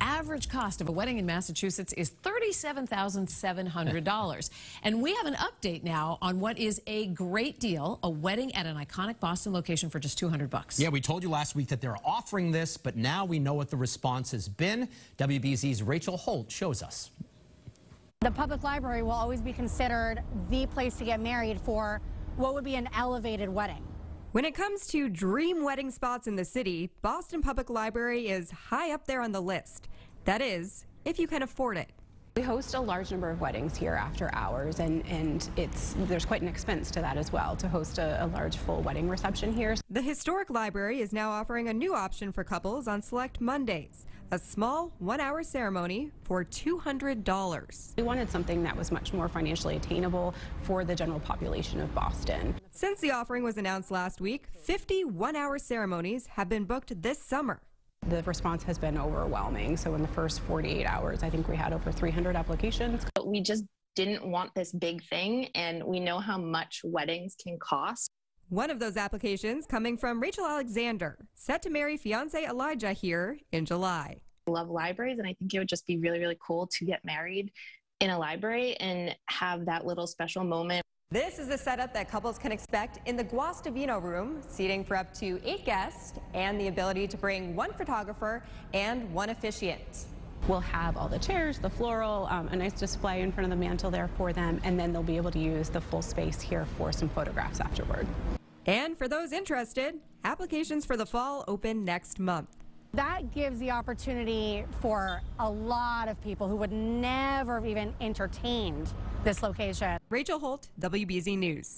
average cost of a wedding in Massachusetts is $37,700. and we have an update now on what is a great deal, a wedding at an iconic Boston location for just 200 bucks. Yeah, we told you last week that they're offering this, but now we know what the response has been. WBZ's Rachel Holt shows us. The public library will always be considered the place to get married for what would be an elevated wedding. When it comes to dream wedding spots in the city, Boston Public Library is high up there on the list. That is, if you can afford it. We host a large number of weddings here after hours, and, and it's there's quite an expense to that as well to host a, a large full wedding reception here. The Historic Library is now offering a new option for couples on select Mondays a small one hour ceremony for $200. We wanted something that was much more financially attainable for the general population of Boston. Since the offering was announced last week, 50 one hour ceremonies have been booked this summer. The response has been overwhelming. So in the first 48 hours, I think we had over 300 applications. But we just didn't want this big thing, and we know how much weddings can cost. One of those applications coming from Rachel Alexander, set to marry fiance Elijah here in July. I love libraries, and I think it would just be really, really cool to get married in a library and have that little special moment. This is the setup that couples can expect in the Guastavino room, seating for up to eight guests and the ability to bring one photographer and one officiant. We'll have all the chairs, the floral, um, a nice display in front of the mantle there for them, and then they'll be able to use the full space here for some photographs afterward. And for those interested, applications for the fall open next month. That gives the opportunity for a lot of people who would never have even entertained this location. Rachel Holt, WBZ News.